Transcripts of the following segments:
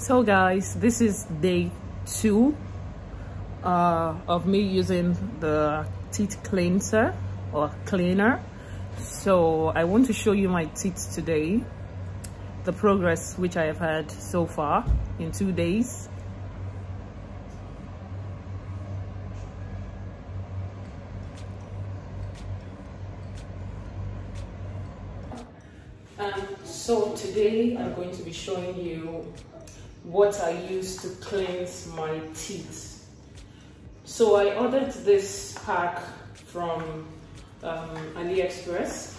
so guys this is day two uh, of me using the teeth cleanser or cleaner. So I want to show you my teeth today the progress which I have had so far in two days. Um, so today I'm going to be showing you what I use to cleanse my teeth. So I ordered this pack from um, AliExpress.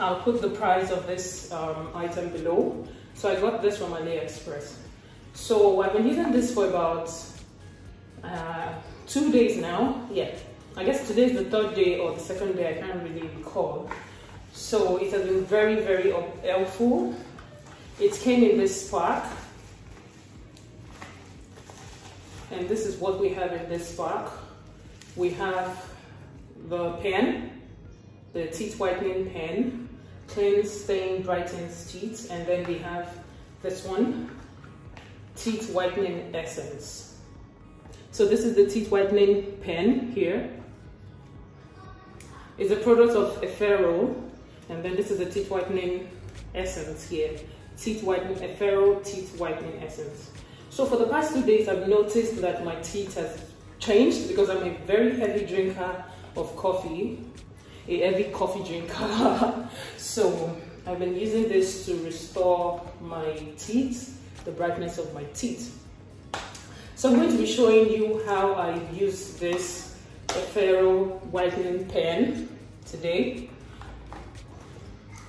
I'll put the price of this um, item below. So I got this from AliExpress. So I've been using this for about uh, two days now. Yeah, I guess today is the third day or the second day, I can't really recall. So it has been very, very helpful. It came in this pack and this is what we have in this pack. We have the pen, the teeth whitening pen, cleans, stain, brightens teeth, and then we have this one, teeth whitening essence. So this is the teeth whitening pen here. It's a product of Efero, and then this is the teeth whitening essence here. Teeth whitening, Efero teeth whitening essence. So for the past two days, I've noticed that my teeth has changed because I'm a very heavy drinker of coffee, a heavy coffee drinker. so I've been using this to restore my teeth, the brightness of my teeth. So I'm going to be showing you how I use this Efero whitening pen today.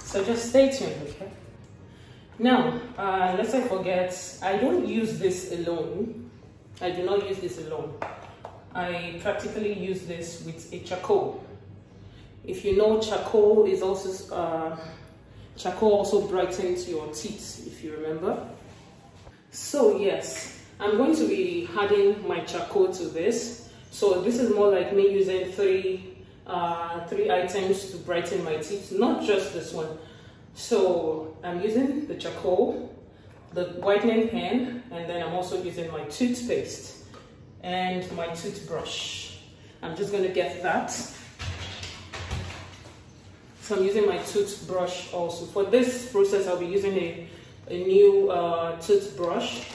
So just stay tuned, okay? Now, uh, lest I forget, I don't use this alone. I do not use this alone. I practically use this with a charcoal. If you know charcoal is also, uh, charcoal also brightens your teeth, if you remember. So yes, I'm going to be adding my charcoal to this. So this is more like me using three, uh, three items to brighten my teeth, not just this one. So I'm using the charcoal, the whitening pen, and then I'm also using my toothpaste and my toothbrush. I'm just going to get that. So I'm using my toothbrush also. For this process, I'll be using a, a new uh, toothbrush.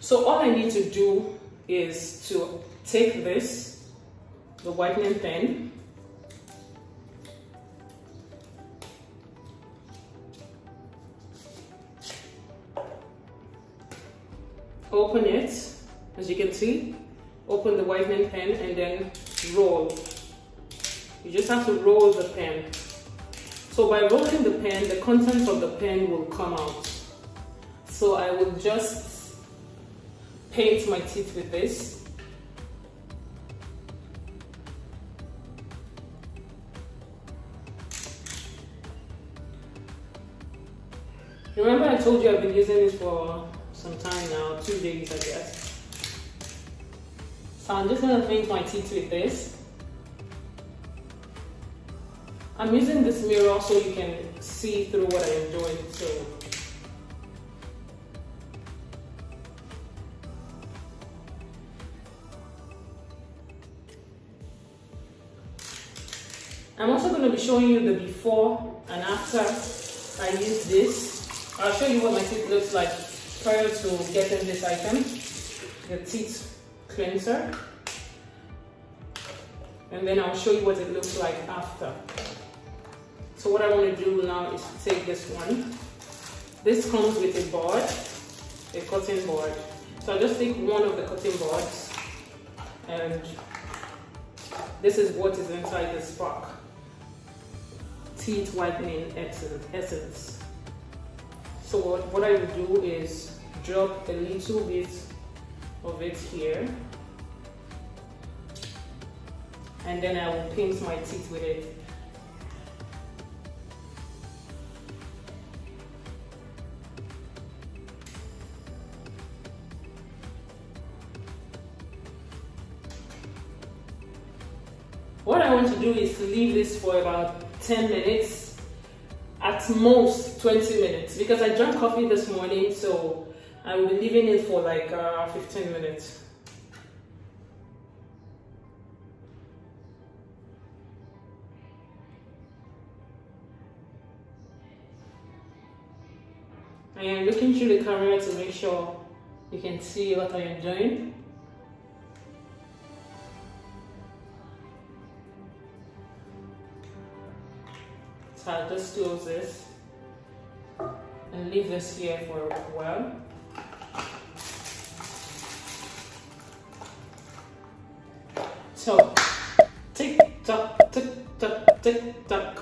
So all I need to do is to take this, the whitening pen, whitening pen and then roll. You just have to roll the pen. So by rolling the pen, the contents of the pen will come out. So I will just paint my teeth with this. Remember I told you I've been using this for some time now, two days I guess. So I'm just gonna paint my teeth with this. I'm using this mirror so you can see through what I am doing. So I'm also going to be showing you the before and after I use this. I'll show you what my teeth looks like prior to getting this item, the teeth And then I'll show you what it looks like after. So what I want to do now is take this one. This comes with a board, a cutting board. So I'll just take one of the cutting boards and this is what is inside the spark. Teeth whitening essence. So what, what I will do is drop a little bit of it here. And then I will paint my teeth with it. What I want to do is to leave this for about 10 minutes at most 20 minutes because I drank coffee this morning so I will leaving it for like uh, 15 minutes. I am looking through the camera to make sure you can see what I am doing. So I'll just close this and leave this here for a while. So, tick tock, tick tock, tick tock.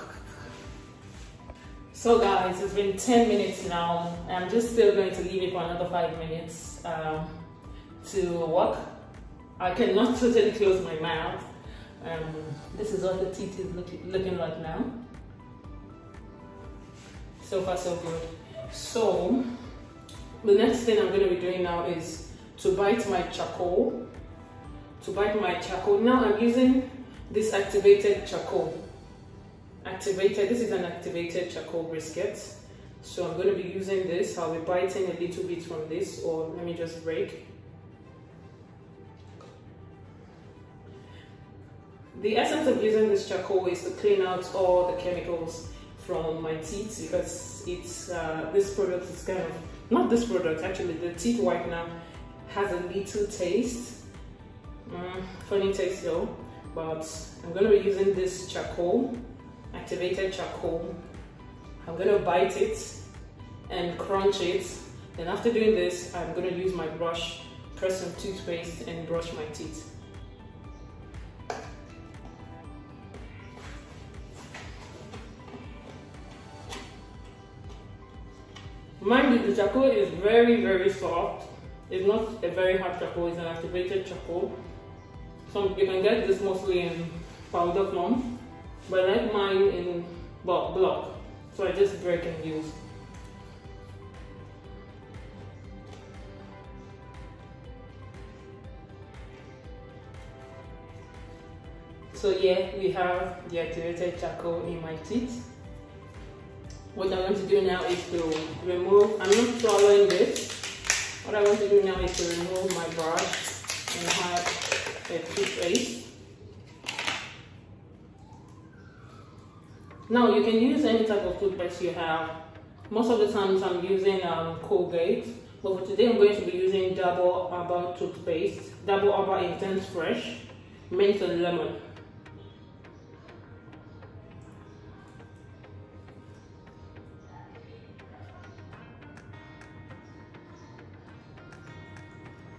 So guys, it's been 10 minutes now. I'm just still going to leave it for another five minutes um, to work. I cannot totally close my mouth. Um, this is what the teeth is look, looking like now. So far so good. So, the next thing I'm going to be doing now is to bite my charcoal. To bite my charcoal. Now I'm using this activated charcoal activated, this is an activated charcoal briquette. So I'm going to be using this. I'll be biting a little bit from this or let me just break. The essence of using this charcoal is to clean out all the chemicals from my teeth because it's uh, this product is kind of not this product actually the teeth whitener has a little taste mm, funny taste though but I'm going to be using this charcoal activated charcoal. I'm gonna bite it and crunch it. Then after doing this, I'm gonna use my brush, press some toothpaste and brush my teeth. Mind you, the charcoal is very, very soft. It's not a very hard charcoal, it's an activated charcoal. So you can get this mostly in powder form but I like mine in block, so I just break and use. So yeah, we have the activated charcoal in my teeth. What I'm going to do now is to remove, I'm not swallowing this. What I want to do now is to remove my brush and have a toothpaste. Now you can use any type of toothpaste you have. Most of the times I'm using um, Colgate, but for today I'm going to be using Double Aba toothpaste, Double Aba Intense Fresh, mint and lemon.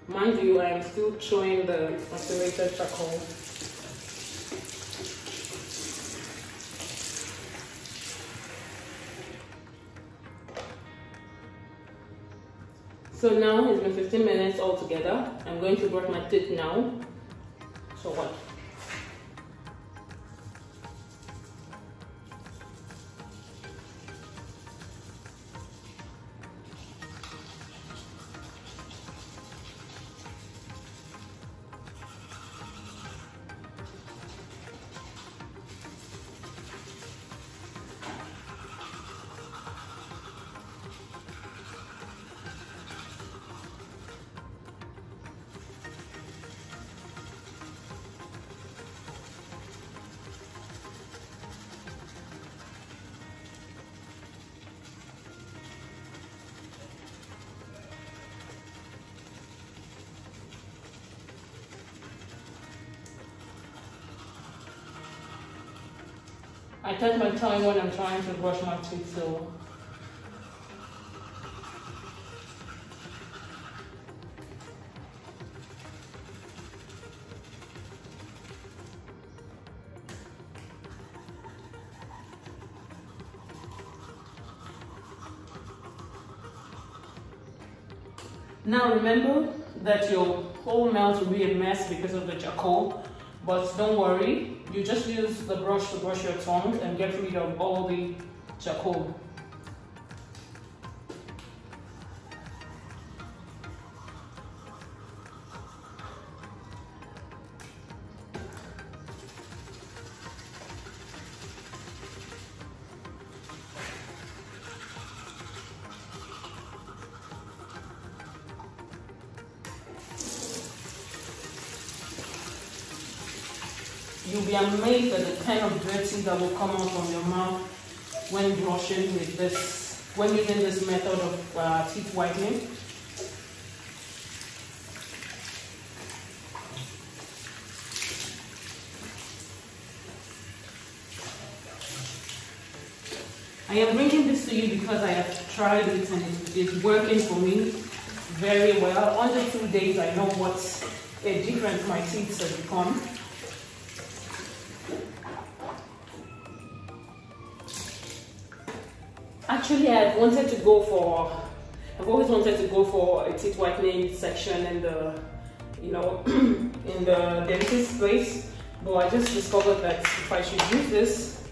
Mind you, I am still chewing the activated charcoal. 15 minutes altogether. I'm going to brush my teeth now. So what? I touch my tongue when I'm trying to brush my teeth, so. Now remember that your whole mouth will be a mess because of the charcoal, but don't worry, you just use the brush to brush your tongue and get rid of all the charcoal. You'll be amazed at the kind of dirty that will come out from your mouth when brushing with this, when using this method of uh, teeth whitening. I am bringing this to you because I have tried it and it is working for me very well. Under two days, I know what a difference my teeth have become. Actually, I've wanted to go for, I've always wanted to go for a teeth whitening section in the, you know, in the dentist place, but I just discovered that if I should use this,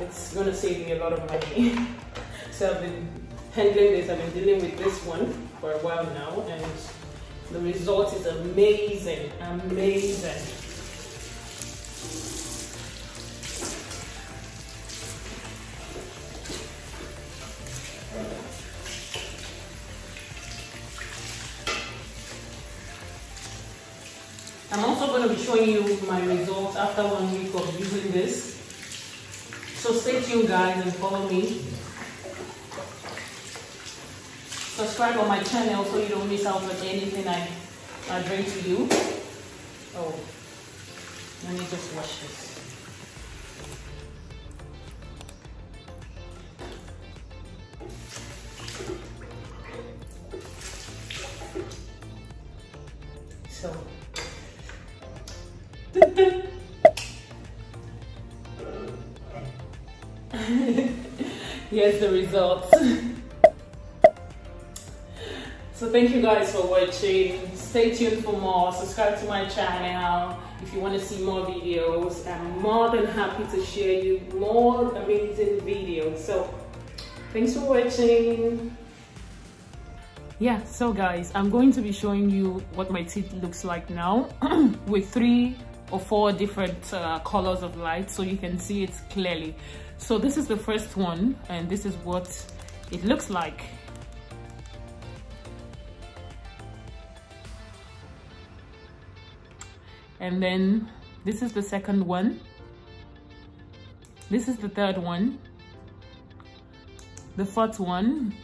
it's gonna save me a lot of money. so I've been handling this, I've been dealing with this one for a while now, and the result is amazing, amazing. I'm also going to be showing you my results after one week of using this. So stay tuned guys and follow me. Subscribe on my channel so you don't miss out on anything I, I bring to you. Oh, let me just wash this. Here's the results. so thank you guys for watching. Stay tuned for more. Subscribe to my channel if you want to see more videos. I'm more than happy to share you more amazing videos. So thanks for watching. Yeah, so guys, I'm going to be showing you what my teeth looks like now with three or four different uh, colors of light so you can see it clearly. So this is the first one and this is what it looks like. And then this is the second one. This is the third one. The fourth one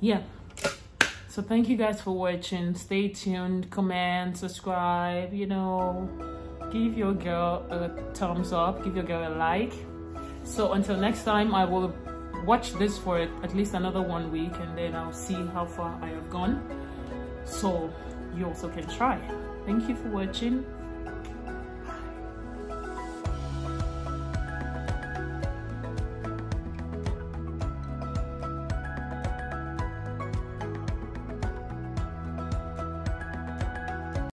yeah. So thank you guys for watching. Stay tuned. Comment subscribe you know. Give your girl a thumbs up. Give your girl a like. So until next time i will watch this for at least another one week and then i'll see how far i have gone. So you also can try. Thank you for watching